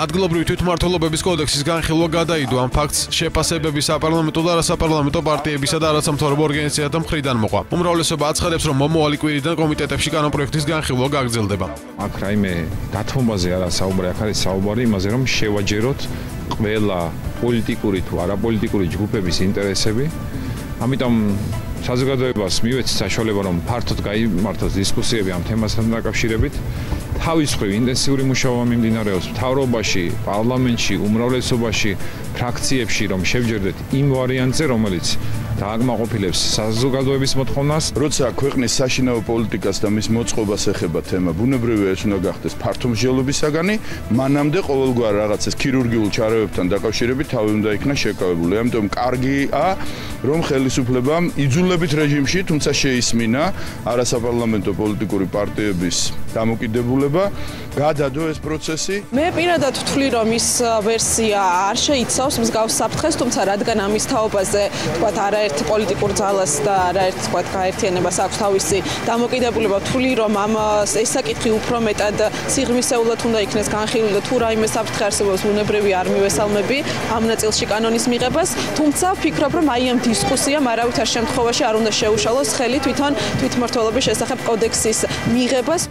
ადგილობრივი თვითმმართველობების კოდექსის განხილვა გადაიდო ამ ფაქტს შეფასებების საპარლამენტო და არასაპარლამენტო პარტიებისა და არასამთავრობო ორგანიზაციათა მხრიდან მოყვა. უმრავლესობა აცხადებს, რომ მომავალი კვირიდან კომიტეტებში კანონპროექტის განხილვა გაგრძელდება. აქ რაიმე დათმობაზე არა საუბარი, აქ არის საუბარი იმაზე, რომ შევაჯეროთ ყველა პოლიტიკური თუ არაპოლიტიკური ჯგუფების ინტერესები. ამიტომ საზოგადოებას მივეცი საშუალება რომ ფართოდ გაიმართოს დისკუსიები ამ თემასთან დაკავშირებით. თავისუფლ ინტენსიური მუშაობა მიმდინარეობს მთავრობაში, პარლამენტში, უმრავლესობაში, ფრაქციებში, რომ შევჯერდეთ იმ ვარიანტზე, რომელიც დააგმაყოფილებს საზოგადოების მოთხოვნას. როცა ქვეყნის საშინაო პოლიტიკას და მის მოწყობას ეხება თემა, ბუნებრივია ეს უნდა გახდეს ფართომსჯელობისაგანი, მანამდე ყოველგვარ რაღაცას ქირურგიულ ჩარევებთან დაკავშირებით თავი უნდა იქნა შეკავებული. ამიტომ კარგია, რომ ხელისუფლებამ იძულებით რეჟიმში, თუმცა შეისმინა არასაპარლამენტო პოლიტიკური პარტიების დამოკიდებულება, გადადო ეს პროცესი. მე პირადად ვთვლი, რომ ის ვერსია არ შეიცავს მსგავს საფრთხეს, თუმცა რადგან ამის თაობაზე, თქვათ, არა არაერთ პოლიტიკურ ძალას და არაერთ თქვა გაერთიანებას აქვს თავისი დამოკიდებულება თვლი რომ ამ ეს საკითხი უფრო მეტად სიღრმისეულად უნდა იქნეს განხილული და თუ რაიმე საფრთხე არსებობს უნებრივი არ მივესალმები ამ ნაწილში კანონის მიღებას თუმცა ვფიქრობ რომ აი ამ დისკუსიამ არავითარ შემთხვევაში არ უნდა შეუშალოს ხელი თვითონ თვითმმართველობის შესახებ კოდექსის მიღებას